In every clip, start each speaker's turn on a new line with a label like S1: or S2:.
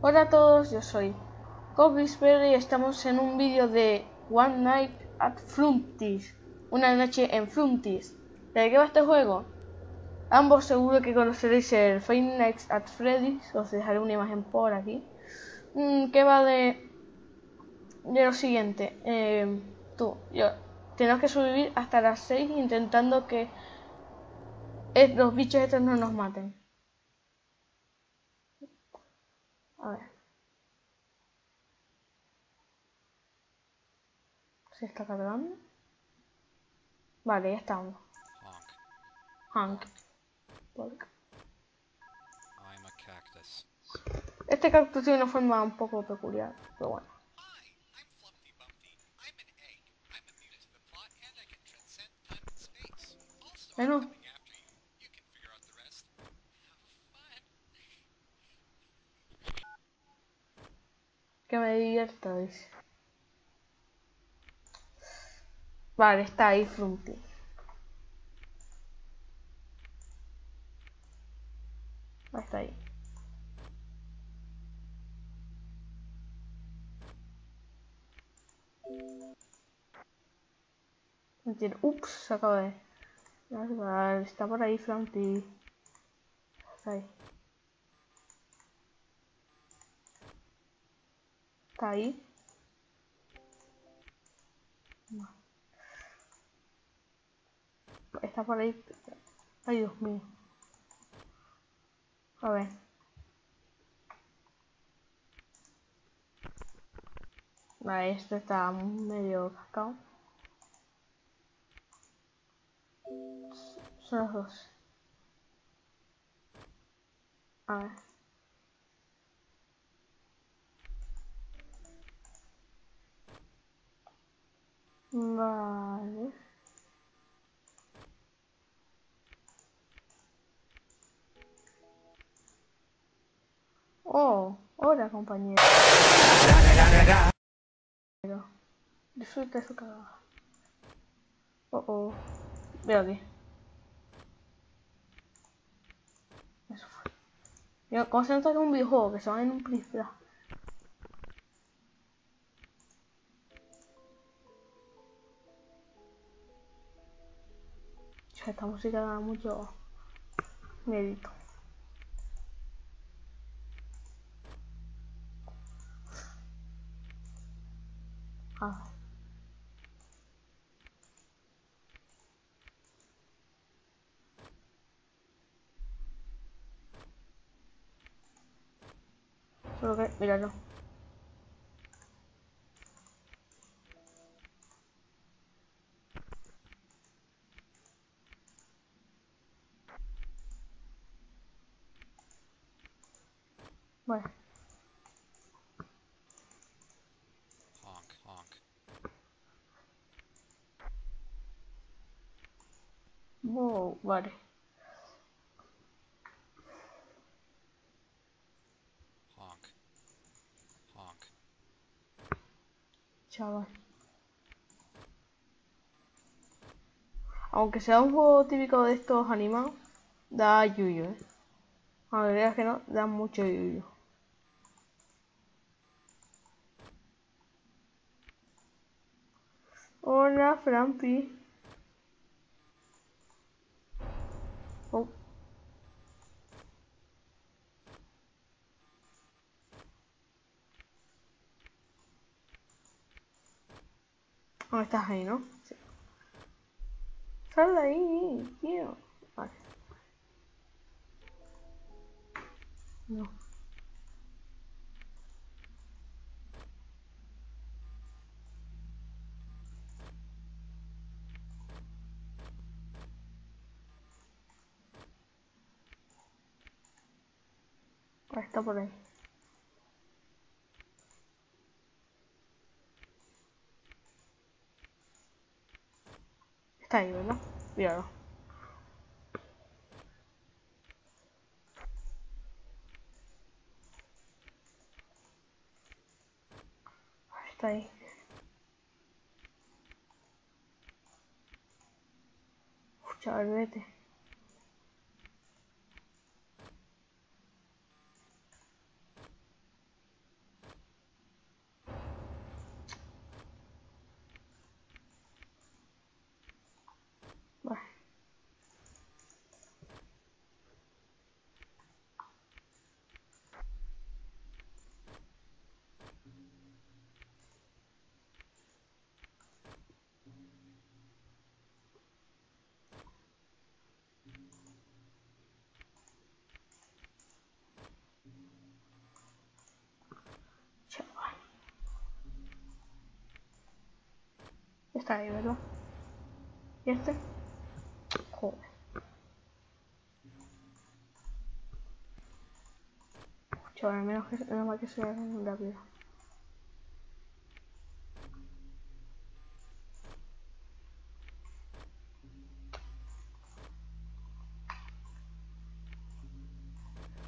S1: Hola a todos, yo soy Cobisberry y estamos en un vídeo de One Night at Flumptis. Una noche en Flumptis. ¿De qué va este juego? Ambos seguro que conoceréis el Five Nights at Freddy's. Os dejaré una imagen por aquí. Mm, que va de, de lo siguiente. Eh, tú, yo, tenemos que sobrevivir hasta las 6 intentando que los bichos estos no nos maten. A ver. ¿Se está cargando? Vale, ya estamos. Hank.
S2: Cactus.
S1: Este cactus tiene una forma un poco peculiar, pero bueno.
S2: Fun.
S1: Que me divierta, dice. Vale, está ahí Frumpy. Ahí está ahí. Ups, se acaba de... Está por ahí Frumpy. Está ahí. Está. No. Está por ahí. Ay, Dios mío. A ver. Vale, esto está medio cascado. Son los. A ver. Vale. Oh, hola compañero. Su cagada. Oh, oh. Veo aquí. Eso fue. Mira, ¿cómo se nota que es un videojuego? Que se van en un príncipe. Esta música da mucho mérito. Ah. Solo que, míralo. Vale.
S2: Honk, honk.
S1: Wow, vale. Chaval. Aunque sea un juego típico de estos animados, da yuyo, eh. Aunque creas que no, da mucho yuyo. Hola, Frampi. Oh. Ah, estás ahí, ¿no? Sí. Sal de ahí, tío. Vale. No. Ah, Está por ahí. Está ahí, ¿verdad? Míralo. Está ahí. Está ahí, ¿verdad? ¿Y este? Joder. Chaval, menos que menos mal que sea rápido.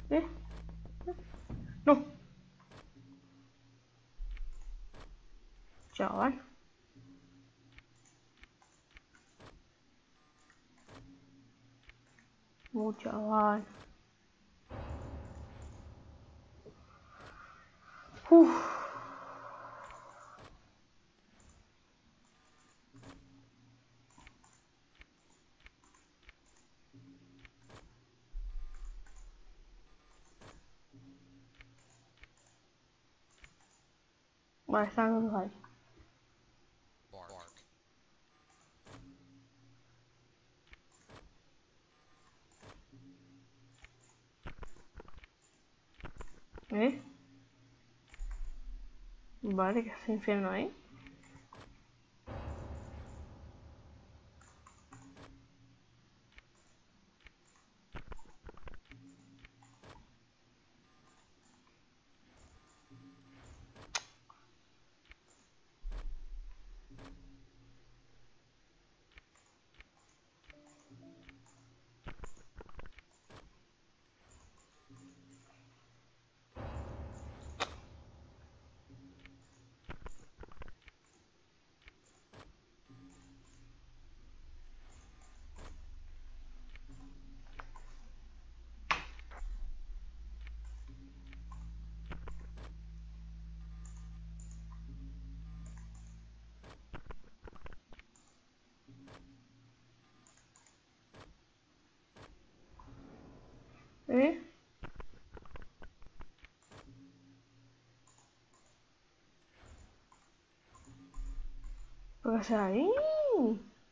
S1: ¿Eh? No. Chaval. Oh, chaval. Uf. Vale, están los dos ¿Eh? Vale, que hace infierno ahí. ¿Eh? ¿Qué pasa ahí?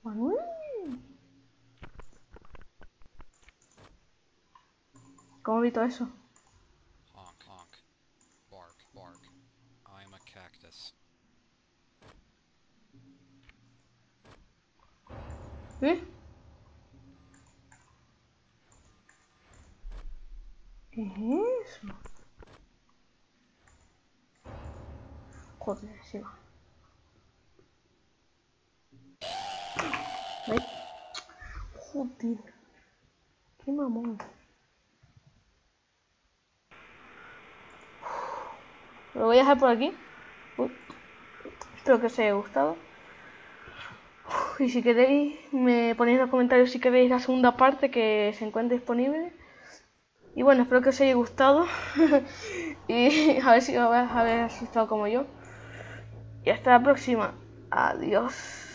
S1: Manuel. ¿Cómo he visto eso?
S2: Honk. Honk. Bark. Bark. I'm a cactus.
S1: ¿Eh? ¿Qué es eso? Joder, sí va. Ay. Joder. Qué mamón. Lo voy a dejar por aquí. Espero que os haya gustado. Y si queréis, me ponéis en los comentarios si queréis la segunda parte que se encuentre disponible. Y bueno, espero que os haya gustado. y a ver si os habéis asustado como yo. Y hasta la próxima. Adiós.